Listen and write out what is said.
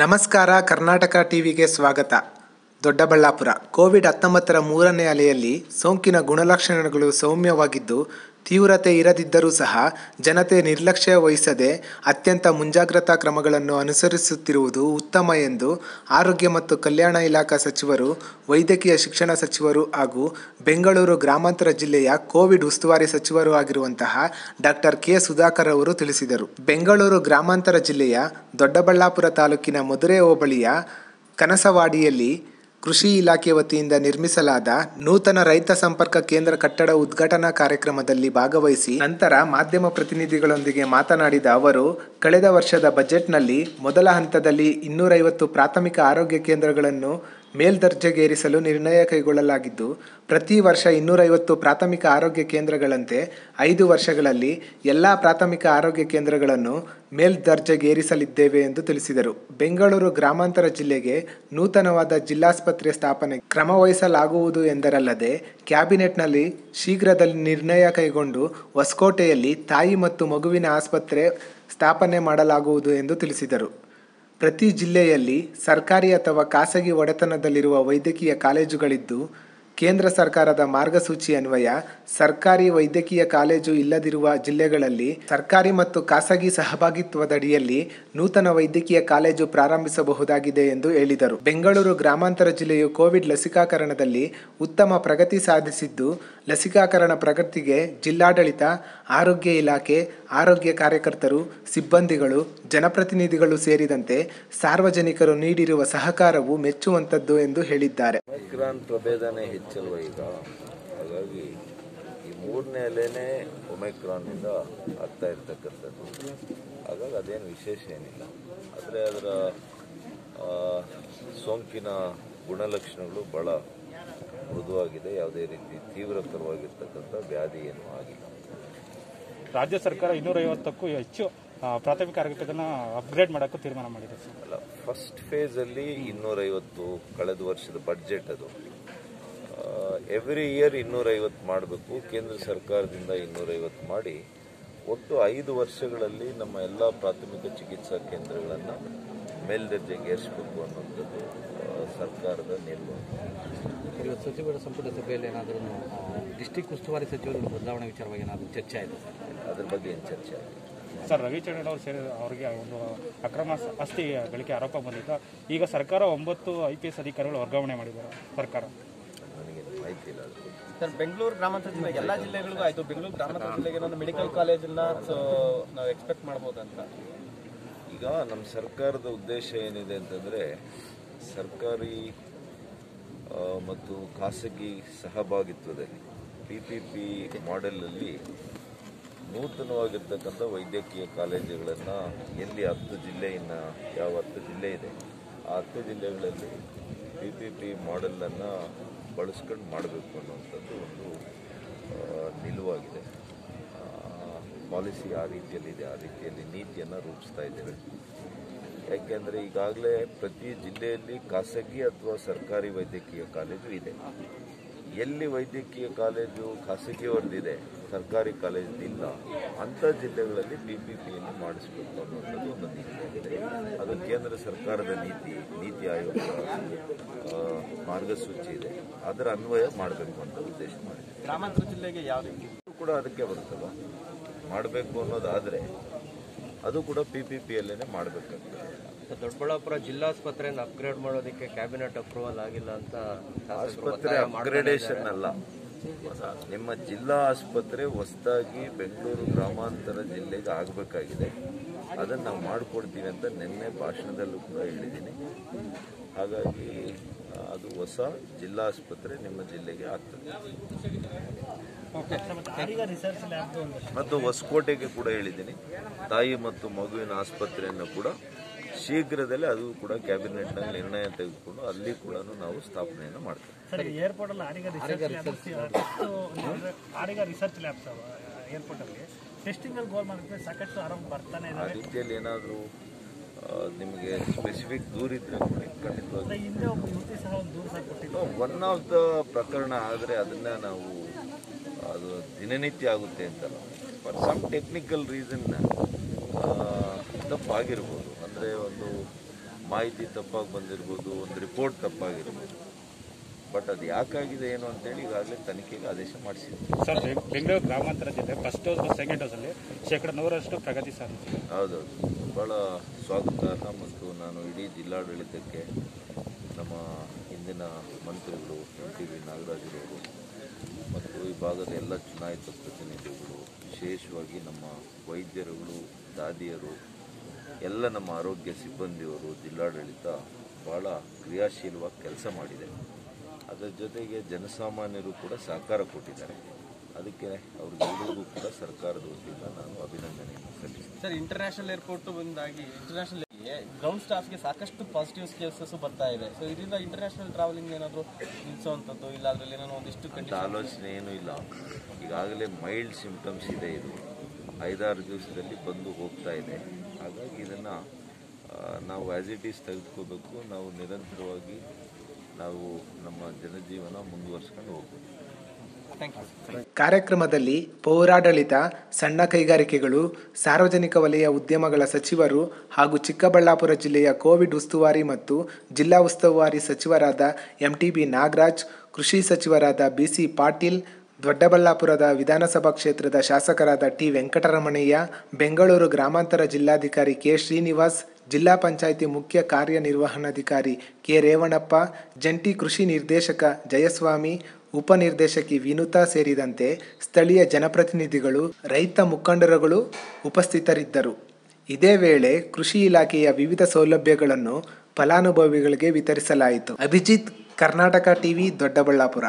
ನಮಸ್ಕಾರ ಕರ್ನಾಟಕ ಟಿವಿಗೆ ಸ್ವಾಗತ. ದೊಡ್ಡಬಳ್ಳಾಪುರ. ಕೋವಿಡ್ ಹತ್ತೊಂಬತ್ತರ ಮೂರನೇ ಅಲೆಯಲ್ಲಿ ಸೋಂಕಿನ ಗುಣಲಕ್ಷಣಗಳು ಸೌಮ್ಯವಾಗಿದ್ದು ತೀವ್ರತೆ ಇರದಿದ್ದರೂ ಸಹ ಜನತೆ ನಿರ್ಲಕ್ಷ್ಯ ವಹಿಸದೆ ಅತ್ಯಂತ ಮುಂಜಾಗ್ರತಾ ಕ್ರಮಗಳನ್ನು ಅನುಸರಿಸುತ್ತಿರುವುದು ಉತ್ತಮ ಎಂದು ಆರೋಗ್ಯ ಮತ್ತು ಕಲ್ಯಾಣ ಇಲಾಖಾ ಸಚಿವರು, ವೈದ್ಯಕೀಯ ಶಿಕ್ಷಣ ಸಚಿವರು ಹಾಗೂ ಬೆಂಗಳೂರು ಗ್ರಾಮಾಂತರ ಜಿಲ್ಲೆಯ ಕೋವಿಡ್ ಉಸ್ತುವಾರಿ ಸಚಿವರು ಆಗಿರುವಂತಹ ಡಾಕ್ಟರ್ ಕೆ ಸುಧಾಕರ್ ಅವರು ತಿಳಿಸಿದರು. ಬೆಂಗಳೂರು ಗ್ರಾಮಾಂತರ ಜಿಲ್ಲೆಯ ದೊಡ್ಡಬಳ್ಳಾಪುರ ತಾಲೂಕಿನ ಮಧುರೆ ಹೋಬಳಿಯ ಕನಸವಾಡಿಯಲ್ಲಿ ಕೃಷಿ ಇಲಾಖೆ ವತಿಯಿಂದ ನಿರ್ಮಿಸಲಾದ ನೂತನ ರೈತ ಸಂಪರ್ಕ ಕೇಂದ್ರ ಕಟ್ಟಡ ಉದ್ಘಾಟನಾ ಕಾರ್ಯಕ್ರಮದಲ್ಲಿ ಭಾಗವಹಿಸಿ ನಂತರ ಮಾಧ್ಯಮ ಪ್ರತಿನಿಧಿಗಳೊಂದಿಗೆ ಮಾತನಾಡಿದ ಅವರು, ಕಳೆದ ವರ್ಷದ ಬಜೆಟ್ನಲ್ಲಿ ಮೊದಲ ಹಂತದಲ್ಲಿ ಇನ್ನೂರೈವತ್ತು ಪ್ರಾಥಮಿಕ ಆರೋಗ್ಯ ಕೇಂದ್ರಗಳನ್ನು ಮೇಲ್ದರ್ಜೆಗೇರಿಸಲು ನಿರ್ಣಯ ಕೈಗೊಳ್ಳಲಾಗಿದ್ದು, ಪ್ರತಿ ವರ್ಷ ಇನ್ನೂರೈವತ್ತು ಪ್ರಾಥಮಿಕ ಆರೋಗ್ಯ ಕೇಂದ್ರಗಳಂತೆ ಐದು ವರ್ಷಗಳಲ್ಲಿ ಎಲ್ಲ ಪ್ರಾಥಮಿಕ ಆರೋಗ್ಯ ಕೇಂದ್ರಗಳನ್ನು ಮೇಲ್ದರ್ಜೆಗೇರಿಸಲಿದ್ದೇವೆ ಎಂದು ತಿಳಿಸಿದರು. ಬೆಂಗಳೂರು ಗ್ರಾಮಾಂತರ ಜಿಲ್ಲೆಗೆ ನೂತನವಾದ ಜಿಲ್ಲಾಸ್ಪತ್ರೆ ಸ್ಥಾಪನೆ ಕ್ರಮವಹಿಸಲಾಗುವುದು ಎಂದರಲ್ಲದೆ, ಕ್ಯಾಬಿನೆಟ್ನಲ್ಲಿ ಶೀಘ್ರದಲ್ಲಿ ನಿರ್ಣಯ ಕೈಗೊಂಡು ಹೊಸಕೋಟೆಯಲ್ಲಿ ತಾಯಿ ಮತ್ತು ಮಗುವಿನ ಆಸ್ಪತ್ರೆ ಸ್ಥಾಪನೆ ಮಾಡಲಾಗುವುದು ಎಂದು ತಿಳಿಸಿದರು. ಪ್ರತಿ ಜಿಲ್ಲೆಯಲ್ಲಿ ಸರ್ಕಾರಿ ಅಥವಾ ಖಾಸಗಿ ಒಡೆತನದಲ್ಲಿರುವ ವೈದ್ಯಕೀಯ ಕಾಲೇಜುಗಳಿದ್ದು ಕೇಂದ್ರ ಸರ್ಕಾರದ ಮಾರ್ಗಸೂಚಿ ಅನ್ವಯ, ಸರ್ಕಾರಿ ವೈದ್ಯಕೀಯ ಕಾಲೇಜು ಇಲ್ಲದಿರುವ ಜಿಲ್ಲೆಗಳಲ್ಲಿ ಸರ್ಕಾರಿ ಮತ್ತು ಖಾಸಗಿ ಸಹಭಾಗಿತ್ವದಡಿಯಲ್ಲಿ ನೂತನ ವೈದ್ಯಕೀಯ ಕಾಲೇಜು ಪ್ರಾರಂಭಿಸಬಹುದಾಗಿದೆ ಎಂದು ಹೇಳಿದರು. ಬೆಂಗಳೂರು ಗ್ರಾಮಾಂತರ ಜಿಲ್ಲೆಯು ಕೋವಿಡ್ ಲಸಿಕಾಕರಣದಲ್ಲಿ ಉತ್ತಮ ಪ್ರಗತಿ ಸಾಧಿಸಿದ್ದು, ಲಸಿಕಾಕರಣ ಪ್ರಗತಿಗೆ ಜಿಲ್ಲಾಡಳಿತ, ಆರೋಗ್ಯ ಇಲಾಖೆ, ಆರೋಗ್ಯ ಕಾರ್ಯಕರ್ತರು, ಸಿಬ್ಬಂದಿಗಳು, ಜನಪ್ರತಿನಿಧಿಗಳು ಸೇರಿದಂತೆ ಸಾರ್ವಜನಿಕರು ನೀಡಿರುವ ಸಹಕಾರವು ಮೆಚ್ಚುವಂತದ್ದು ಎಂದು ಹೇಳಿದ್ದಾರೆ. ಒಮೈಕ್ರಾನ್ ಪ್ರಭೇದನೇ ಹೆಚ್ಚಲ್ವ ಈಗ? ಹಾಗಾಗಿ ಈ ಮೂರನೇ ಅಲೆನೇ ಒಮೈಕ್ರಾನ್ನಿಂದ ಆಗ್ತಾ ಇರ್ತಕ್ಕಂಥದ್ದು. ಹಾಗಾಗಿ ಅದೇನು ವಿಶೇಷ ಏನಿಲ್ಲ. ಆದರೆ ಅದರ ಸೋಂಕಿನ ಗುಣಲಕ್ಷಣಗಳು ಬಹಳ ಮೃದುವಾಗಿದೆ. ಯಾವುದೇ ರೀತಿ ತೀವ್ರಕರವಾಗಿರ್ತಕ್ಕಂಥ ವ್ಯಾಧಿ ಏನೂ ಆಗಿಲ್ಲ. ರಾಜ್ಯ ಸರ್ಕಾರ ಇನ್ನೂರೈವತ್ತಕ್ಕೂ ಹೆಚ್ಚು ಪ್ರಾಥಮಿಕ ಆರೋಗ್ಯಕರಣ ಅಪ್ಗ್ರೇಡ್ ಮಾಡೋಕ್ಕೂ ತೀರ್ಮಾನ ಮಾಡಿದೆ ಸರ್. ಅಲ್ಲ ಫಸ್ಟ್ ಫೇಸಲ್ಲಿ ಇನ್ನೂರೈವತ್ತು ಕಳೆದ ವರ್ಷದ ಬಡ್ಜೆಟ್ ಅದು. ಎವ್ರಿ ಇಯರ್ ಇನ್ನೂರೈವತ್ತು ಮಾಡಬೇಕು. ಕೇಂದ್ರ ಸರ್ಕಾರದಿಂದ ಇನ್ನೂರೈವತ್ತು ಮಾಡಿ. ಒಟ್ಟು ಐದು ವರ್ಷಗಳಲ್ಲಿ ನಮ್ಮ ಎಲ್ಲ ಪ್ರಾಥಮಿಕ ಚಿಕಿತ್ಸಾ ಕೇಂದ್ರಗಳನ್ನು ಮೇಲ್ದರ್ಜೆಗೇರಿಸಬೇಕು ಅನ್ನುವಂಥದ್ದು ಆ, ಸರ್ಕಾರದ ನಿಲುವು ಇವತ್ತು ಸಚಿವರ ಸಂಪುಟ ಸಭೆಯಲ್ಲಿ ಏನಾದರೂ ಡಿಸ್ಟಿಕ್ ಉಸ್ತುವಾರಿ ಸಚಿವರು ಬದಲಾವಣೆ ವಿಚಾರವಾಗಿ ಏನಾದರೂ ಚರ್ಚೆ ಆಯಿತು ಸರ್? ಅದ್ರ ಬಗ್ಗೆ ಏನು ಚರ್ಚೆ ಆಗಿದೆ? ಸರ್ ರವಿಚಂದ್ರನ್ ಅವರು ಸೇರಿ ಅವರಿಗೆ ಒಂದು ಅಕ್ರಮ ಸ- ಆಸ್ತಿ ಗಳಿಕೆ ಆರೋಪ ಬಂದಿತ್ತು. ಈಗ ಸರ್ಕಾರ ಒಂಬತ್ತು ಐ ಪಿ ಎಸ್ ಅಧಿಕಾರಿಗಳು ವರ್ಗಾವಣೆ ಮಾಡಿದ್ದಾರೆ ಸರ್ಕಾರ. ನನಗೆ ಮಾಹಿತಿ ಇಲ್ಲ ಅದ್ರ ಬಗ್ಗೆ ಸರ್ ಬೆಂಗಳೂರು ಗ್ರಾಮಾಂತರ ಜಿಲ್ಲೆ ಎಲ್ಲ ಜಿಲ್ಲೆಗಳಿಗೂ ಆಯಿತು. ಬೆಂಗಳೂರು ಗ್ರಾಮಾಂತರ ಜಿಲ್ಲೆಗೆ ಒಂದು ಮೆಡಿಕಲ್ ಕಾಲೇಜನ್ನ ಸೊ ನಾವು ಎಕ್ಸ್ಪೆಕ್ಟ್ ಮಾಡ್ಬೋದಂತ. ಈಗ ನಮ್ಮ ಸರ್ಕಾರದ ಉದ್ದೇಶ ಏನಿದೆ ಅಂತಂದರೆ ಸರ್ಕಾರಿ ಮತ್ತು ಖಾಸಗಿ ಸಹಭಾಗಿತ್ವದಲ್ಲಿ ಪಿ ಪಿ ಪಿ ಮಾಡೆಲಲ್ಲಿ ನೂತನವಾಗಿರ್ತಕ್ಕಂಥ ವೈದ್ಯಕೀಯ ಕಾಲೇಜುಗಳನ್ನು ಎಲ್ಲಿ ಹತ್ತು ಜಿಲ್ಲೆಯನ್ನು ಯಾವ ಹತ್ತು ಜಿಲ್ಲೆ ಇದೆ, ಆ ಹತ್ತು ಜಿಲ್ಲೆಗಳಲ್ಲಿ ಪಿ ಪಿ ಪಿ ಮಾಡೆಲನ್ನು ಬಳಸ್ಕೊಂಡು ಮಾಡಬೇಕು ಅನ್ನುವಂಥದ್ದು ಒಂದು ನಿಲುವಾಗಿದೆ. ಪಾಲಿಸಿ ಆ ರೀತಿಯಲ್ಲಿದೆ, ಆ ರೀತಿಯಲ್ಲಿ ನೀತಿಯನ್ನು ರೂಪಿಸ್ತಾ ಇದ್ದೇವೆ. ಯಾಕೆಂದರೆ ಈಗಾಗಲೇ ಪ್ರತಿ ಜಿಲ್ಲೆಯಲ್ಲಿ ಖಾಸಗಿ ಅಥವಾ ಸರ್ಕಾರಿ ವೈದ್ಯಕೀಯ ಕಾಲೇಜು ಇದೆ. ಎಲ್ಲಿ ವೈದ್ಯಕೀಯ ಕಾಲೇಜು ಖಾಸಗಿಯವರದಿದೆ ಸರ್ಕಾರಿ ಕಾಲೇಜು ಇಲ್ಲ ಅಂಥ ಜಿಲ್ಲೆಗಳಲ್ಲಿ ಪಿ ಪಿ ಪಿಯನ್ನು ಮಾಡಿಸಬೇಕು ಅನ್ನುವಂಥದ್ದು ಒಂದು ನೀತಿಯಾಗಿದೆ ಅದು ಕೇಂದ್ರ ಸರ್ಕಾರದ ನೀತಿ ನೀತಿ ಆಯೋಗದ ಮಾರ್ಗಸೂಚಿ ಇದೆ. ಅದರ ಅನ್ವಯ ಮಾಡಬೇಕು ಅಂತ ಉದ್ದೇಶ ಮಾಡಿದೆ. ಗ್ರಾಮಾಂತರ ಜಿಲ್ಲೆಗೆ ಯಾವ ಕೂಡ ಅದಕ್ಕೆ ಬರುತ್ತಲ್ಲ ಮಾಡಬೇಕು ಅನ್ನೋದಾದರೆ ಅದು ಕೂಡ ಪಿ ಪಿ ಪಿಯಲ್ಲೇ ಮಾಡಬೇಕಾಗ್ತದೆ ದೊಡ್ಡಬಳ್ಳಾಪುರ ಜಿಲ್ಲಾಸ್ಪತ್ರೆಯನ್ನು ಅಪ್ಗ್ರೇಡ್ ಮಾಡೋದಕ್ಕೆ ಕ್ಯಾಬಿನೆಟ್ ಅಪ್ರೂವಲ್ ಆಗಿಲ್ಲ ಅಂತ ಆಸ್ಪತ್ರೆ ಅಪ್ಗ್ರೇಡೇಷನ್ ಅಲ್ಲ. ನಿಮ್ಮ ಜಿಲ್ಲಾ ಆಸ್ಪತ್ರೆ ಹೊಸದಾಗಿ ಬೆಂಗಳೂರು ಗ್ರಾಮಾಂತರ ಜಿಲ್ಲೆಗೆ ಆಗಬೇಕಾಗಿದೆ. ಅದನ್ನು ನಾವು ಮಾಡಿಕೊಡ್ತೀವಿ ಅಂತ ನಿನ್ನೆ ಭಾಷಣದಲ್ಲೂ ಕೂಡ ಹೇಳಿದ್ದೀನಿ. ಹಾಗಾಗಿ ಅದು ಹೊಸ ಜಿಲ್ಲಾ ಆಸ್ಪತ್ರೆ ನಿಮ್ಮ ಜಿಲ್ಲೆಗೆ ಆಗ್ತದೆ. ಮತ್ತು ಹೊಸಕೋಟೆಗೆ ಕೂಡ ಹೇಳಿದ್ದೀನಿ. ತಾಯಿ ಮತ್ತು ಮಗುವಿನ ಆಸ್ಪತ್ರೆಯನ್ನು ಕೂಡ ಶೀಘ್ರದಲ್ಲೇ ಅದು ಕೂಡ ಕ್ಯಾಬಿನೆಟ್ನಲ್ಲಿ ನಿರ್ಣಯ ತೆಗೆದುಕೊಂಡು ಅಲ್ಲಿ ಕೂಡ ನಾವು ಸ್ಥಾಪನೆಯನ್ನು ಮಾಡ್ತೇವೆ. ಆ ರೀತಿಯಲ್ಲಿ ಏನಾದರೂ ನಿಮಗೆ ಸ್ಪೆಸಿಫಿಕ್ ದೂರ ಇದ್ರೆ ಕೊಡಿ ಖಂಡಿತವಾಗಿ. ಒನ್ ಆಫ್ ದ ಪ್ರಕರಣ ಆದರೆ ಅದನ್ನ ನಾವು ಅದು ದಿನನಿತ್ಯ ಆಗುತ್ತೆ ಅಂತಲ್ಲ ಫಾರ್ ಸಮ್ ಟೆಕ್ನಿಕಲ್ ರೀಸನ್ ತಪ್ಪಾಗಿರ್ಬೋದು. ಅಂದರೆ ಒಂದು ಮಾಹಿತಿ ತಪ್ಪಾಗಿ ಬಂದಿರ್ಬೋದು ಒಂದು ರಿಪೋರ್ಟ್ ತಪ್ಪಾಗಿರ್ಬೋದು. ಬಟ್ ಅದು ಯಾಕಾಗಿದೆ ಏನು ಅಂತೇಳಿ ಈಗಾಗಲೇ ತನಿಖೆಗೆ ಆದೇಶ ಮಾಡಿಸಿದ್ವಿ. ಸರ್ ಬೆಂಗ್- ಬೆಂಗಳೂರು ಗ್ರಾಮಾಂತರ ಜಿಲ್ಲೆ ಫಸ್ಟ್ ಡೋಸ್ ಸೆಕೆಂಡ್ ಡೋಸಲ್ಲಿ ಶೇಕಡ ನೂರಷ್ಟು ಪ್ರಗತಿ ಸಾಧಿಸಿದೆ. ಹೌದೌದು. ಭಾಳ ಸ್ವಾಗತಾರ್ಹ ಮತ್ತು ನಾನು ಇಡೀ ಜಿಲ್ಲಾಡಳಿತಕ್ಕೆ ನಮ್ಮ ಹಿಂದಿನ ಮಂತ್ರಿಗಳು ಎಂ ಟಿ ವಿ ನಾಗರಾಜರವರು ಮತ್ತು ಈ ಭಾಗದ ಎಲ್ಲ ಚುನಾಯಿತ ಪ್ರತಿನಿಧಿಗಳು ವಿಶೇಷವಾಗಿ ನಮ್ಮ ವೈದ್ಯರುಗಳು ದಾದಿಯರು ಎಲ್ಲ ನಮ್ಮ ಆರೋಗ್ಯ ಸಿಬ್ಬಂದಿಯವರು ಜಿಲ್ಲಾಡಳಿತ ಭಾಳ ಕ್ರಿಯಾಶೀಲವಾಗಿ ಕೆಲಸ ಮಾಡಿದೆ. ಅದರ ಜೊತೆಗೆ ಜನಸಾಮಾನ್ಯರು ಕೂಡ ಸಹಕಾರ ಕೊಟ್ಟಿದ್ದಾರೆ. ಅದಕ್ಕೆ ಅವ್ರಿಗೆಲ್ಲರಿಗೂ ಕೂಡ ಸರ್ಕಾರದ ವತಿಯಿಂದ ನಾನು ಅಭಿನಂದನೆ ಸಲ್ಲಿಸ್ತೇನೆ. ಸರ್ ಇಂಟರ್ನ್ಯಾಷನಲ್ ಏರ್ಪೋರ್ಟ್ ಬಂದಾಗಿ ಇಂಟರ್ನ್ಯಾಷನಲ್ ಗ್ರೌಂಡ್ ಸ್ಟಾಫ್ಗೆ ಸಾಕಷ್ಟು ಪಾಸಿಟಿವ್ ಕೇಸಸ್ ಬರ್ತಾ ಇದೆ. ಸೊ ಇದರಿಂದ ಇಂಟರ್ನ್ಯಾಷನಲ್ ಟ್ರಾವೆಲಿಂಗ್ ಏನಾದರೂ ನಿಲ್ಲಿಸುವಂಥದ್ದು ಇಲ್ಲ ಅದರಲ್ಲಿ ಏನೋ ಒಂದಿಷ್ಟು ಆಲೋಚನೆ ಏನೂ ಇಲ್ಲ. ಈಗಾಗಲೇ ಮೈಲ್ಡ್ ಸಿಂಪ್ಟಮ್ಸ್ ಇದೆ ಇದು. ಐದಾರು ದಿವಸದಲ್ಲಿ ಬಂದು ಹೋಗ್ತಾ ಇದೆ. ಹಾಗಾಗಿ ಇದನ್ನು ನಾವು ಆ್ಯಸ್ ಇಟ್ ಈಸ್ ತೆಗೆದುಕೋಬೇಕು. ನಾವು ನಿರಂತರವಾಗಿ ನಾವು ನಮ್ಮ ಜನಜೀವನ ಮುಂದುವರಿಸ್ಕೊಂಡು ಹೋಗ್ಬೇಕು. ಯು ಕಾರ್ಯಕ್ರಮದಲ್ಲಿ ಪೌರಾಡಳಿತ ಸಣ್ಣ ಕೈಗಾರಿಕೆಗಳು ಸಾರ್ವಜನಿಕ ವಲಯ ಉದ್ಯಮಗಳ ಸಚಿವರು ಹಾಗೂ ಚಿಕ್ಕಬಳ್ಳಾಪುರ ಜಿಲ್ಲೆಯ ಕೋವಿಡ್ ಉಸ್ತುವಾರಿ ಮತ್ತು ಜಿಲ್ಲಾ ಉಸ್ತುವಾರಿ ಸಚಿವರಾದ ಎಂಟಿಬಿ ನಾಗರಾಜ್ ಕೃಷಿ ಸಚಿವರಾದ ಬಿಸಿ ಪಾಟೀಲ್ ದೊಡ್ಡಬಳ್ಳಾಪುರದ ವಿಧಾನಸಭಾ ಕ್ಷೇತ್ರದ ಶಾಸಕರಾದ ಟಿ ವೆಂಕಟರಮಣಯ್ಯ, ಬೆಂಗಳೂರು ಗ್ರಾಮಾಂತರ ಜಿಲ್ಲಾಧಿಕಾರಿ ಕೆ ಶ್ರೀನಿವಾಸ್, ಜಿಲ್ಲಾ ಪಂಚಾಯಿತಿ ಮುಖ್ಯ ಕಾರ್ಯನಿರ್ವಹಣಾಧಿಕಾರಿ ಕೆ ರೇವಣಪ್ಪ, ಜಂಟಿ ಕೃಷಿ ನಿರ್ದೇಶಕ ಜಯಸ್ವಾಮಿ ಉಪನಿರ್ದೇಶಕಿ ವಿನುತಾ ಸೇರಿದಂತೆ ಸ್ಥಳೀಯ ಜನಪ್ರತಿನಿಧಿಗಳು, ರೈತ ಮುಖಂಡರುಗಳು ಉಪಸ್ಥಿತರಿದ್ದರು. ಇದೇ ವೇಳೆ ಕೃಷಿ ಇಲಾಖೆಯ ವಿವಿಧ ಸೌಲಭ್ಯಗಳನ್ನು ಫಲಾನುಭವಿಗಳಿಗೆ ವಿತರಿಸಲಾಯಿತು. ಅಭಿಜಿತ್, ಕರ್ನಾಟಕ ಟಿವಿ, ದೊಡ್ಡಬಳ್ಳಾಪುರ.